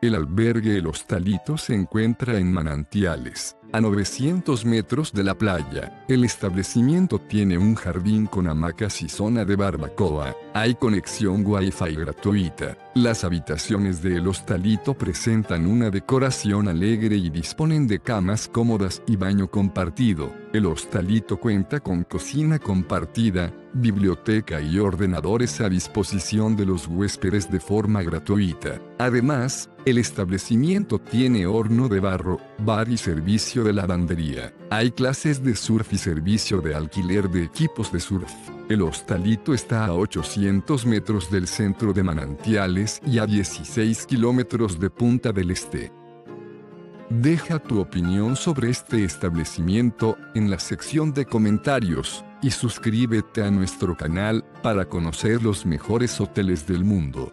El albergue El Hostalito se encuentra en Manantiales, a 900 metros de la playa. El establecimiento tiene un jardín con hamacas y zona de barbacoa. Hay conexión Wi-Fi gratuita. Las habitaciones de El Hostalito presentan una decoración alegre y disponen de camas cómodas y baño compartido. El Hostalito cuenta con cocina compartida, biblioteca y ordenadores a disposición de los huéspedes de forma gratuita. Además, el establecimiento tiene horno de barro, bar y servicio de lavandería. Hay clases de surf y servicio de alquiler de equipos de surf. El hostalito está a 800 metros del centro de Manantiales y a 16 kilómetros de Punta del Este. Deja tu opinión sobre este establecimiento en la sección de comentarios y suscríbete a nuestro canal para conocer los mejores hoteles del mundo.